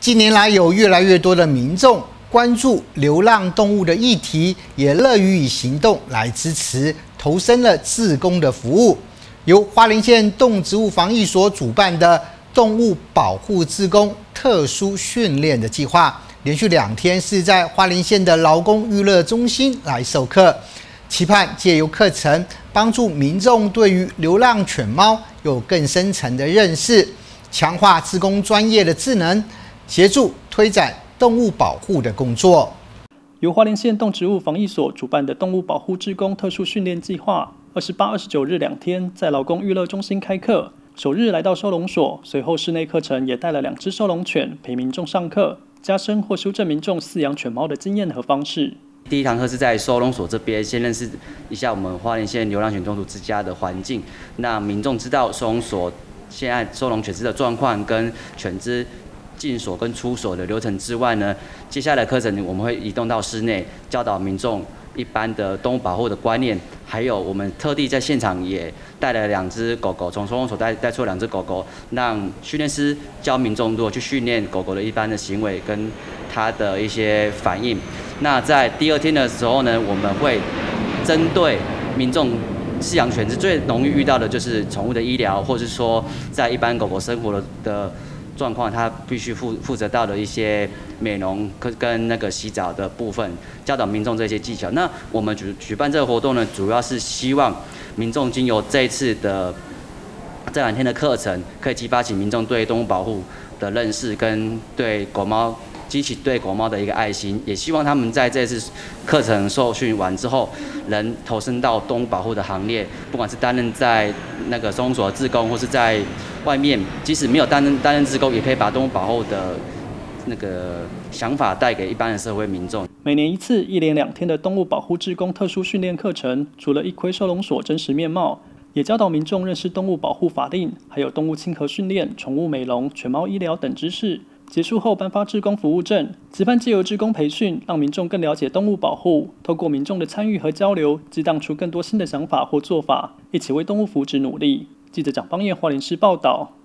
近年来，有越来越多的民众关注流浪动物的议题，也乐于以行动来支持，投身了自工的服务。由花莲县动植物防疫所主办的动物保护自工特殊训练的计划，连续两天是在花莲县的劳工娱乐中心来授课，期盼借由课程帮助民众对于流浪犬猫有更深层的认识，强化自工专业的智能。协助推展动物保护的工作。由花莲县动植物防疫所主办的动物保护志工特殊训练计划，二十八、二十九日两天在劳工娱乐中心开课。首日来到收容所，随后室内课程也带了两只收容犬陪民众上课，加深或修正民众饲养犬猫的经验和方式。第一堂课是在收容所这边，先认识一下我们花莲县流浪犬中途之家的环境，让民众知道收容所现在收容犬只的状况跟犬只。进所跟出所的流程之外呢，接下来课程我们会移动到室内，教导民众一般的动物保护的观念，还有我们特地在现场也带了两只狗狗，从收容所带带出两只狗狗，让训练师教民众如何去训练狗狗的一般的行为跟它的一些反应。那在第二天的时候呢，我们会针对民众饲养犬只最容易遇到的就是宠物的医疗，或者是说在一般狗狗生活的的。状况，他必须负负责到的一些美容跟跟那个洗澡的部分，教导民众这些技巧。那我们举举办这个活动呢，主要是希望民众经由这一次的这两天的课程，可以激发起民众对动物保护的认识，跟对狗猫。激起对狗猫的一个爱心，也希望他们在这次课程受训完之后，能投身到动物保护的行列。不管是担任在那个收容所的志工，或是在外面，即使没有担任担任志工，也可以把动物保护的那个想法带给一般的社会民众。每年一次，一连两天的动物保护志工特殊训练课程，除了一窥收容所真实面貌，也教导民众认识动物保护法令，还有动物亲和训练、宠物美容、犬猫医疗等知识。结束后颁发志工服务证，期盼借由志工培训，让民众更了解动物保护，透过民众的参与和交流，激荡出更多新的想法或做法，一起为动物福祉努力。记者蒋邦彦华林市报道。